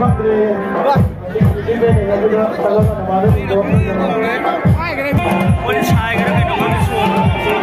Andre. Depende, ajuda, agora na mala, Wani sai ga daga nan wani so